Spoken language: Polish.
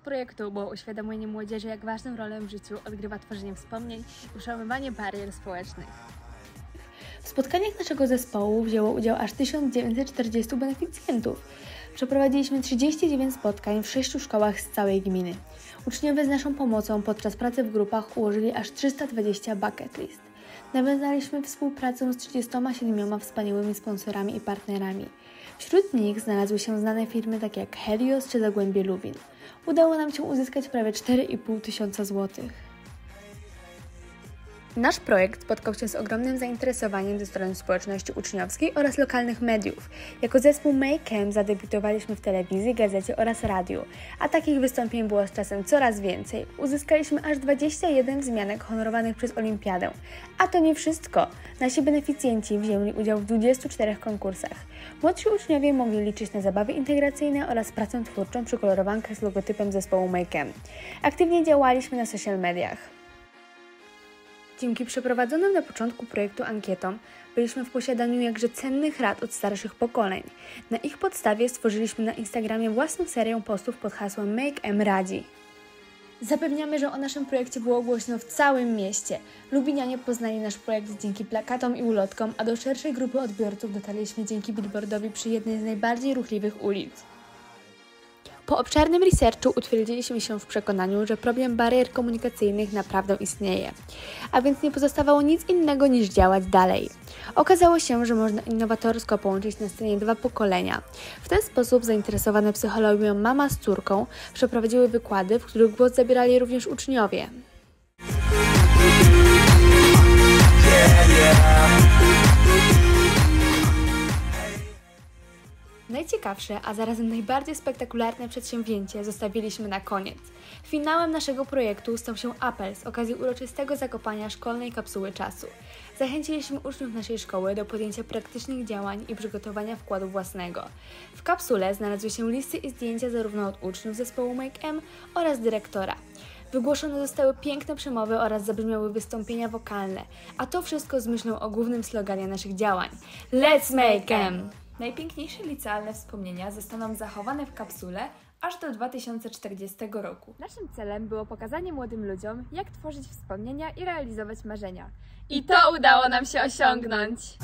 projektu było uświadomienie młodzieży, jak ważną rolę w życiu odgrywa tworzenie wspomnień i uszanowanie barier społecznych. W spotkaniach naszego zespołu wzięło udział aż 1940 beneficjentów. Przeprowadziliśmy 39 spotkań w sześciu szkołach z całej gminy. Uczniowie z naszą pomocą podczas pracy w grupach ułożyli aż 320 bucket list. Nawiązaliśmy współpracę z 37 wspaniałymi sponsorami i partnerami. Wśród nich znalazły się znane firmy takie jak Helios czy Zagłębie Lubin. Udało nam się uzyskać prawie 4,5 tysiąca złotych. Nasz projekt spotkał się z ogromnym zainteresowaniem ze strony społeczności uczniowskiej oraz lokalnych mediów. Jako zespół Maycam zadebiutowaliśmy w telewizji, gazecie oraz radiu, a takich wystąpień było z czasem coraz więcej. Uzyskaliśmy aż 21 wzmianek honorowanych przez Olimpiadę. A to nie wszystko. Nasi beneficjenci wzięli udział w 24 konkursach. Młodsi uczniowie mogli liczyć na zabawy integracyjne oraz pracę twórczą przy kolorowankach z logotypem zespołu Maycam. Aktywnie działaliśmy na social mediach. Dzięki przeprowadzonym na początku projektu ankietom byliśmy w posiadaniu jakże cennych rad od starszych pokoleń. Na ich podstawie stworzyliśmy na Instagramie własną serię postów pod hasłem Make M Radzi. Zapewniamy, że o naszym projekcie było głośno w całym mieście. Lubinianie poznali nasz projekt dzięki plakatom i ulotkom, a do szerszej grupy odbiorców dotarliśmy dzięki billboardowi przy jednej z najbardziej ruchliwych ulic. Po obszernym researchu utwierdziliśmy się w przekonaniu, że problem barier komunikacyjnych naprawdę istnieje, a więc nie pozostawało nic innego niż działać dalej. Okazało się, że można innowatorsko połączyć na scenie dwa pokolenia. W ten sposób zainteresowane psychologią mama z córką przeprowadziły wykłady, w których głos zabierali również uczniowie. Najciekawsze, a zarazem najbardziej spektakularne przedsięwzięcie zostawiliśmy na koniec. Finałem naszego projektu stał się apel z okazji uroczystego zakopania szkolnej kapsuły czasu. Zachęciliśmy uczniów naszej szkoły do podjęcia praktycznych działań i przygotowania wkładu własnego. W kapsule znalazły się listy i zdjęcia zarówno od uczniów zespołu Make M oraz dyrektora. Wygłoszone zostały piękne przemowy oraz zabrzmiały wystąpienia wokalne, a to wszystko z myślą o głównym sloganie naszych działań. Let's make em! Najpiękniejsze licealne wspomnienia zostaną zachowane w kapsule aż do 2040 roku. Naszym celem było pokazanie młodym ludziom, jak tworzyć wspomnienia i realizować marzenia. I to udało nam się osiągnąć!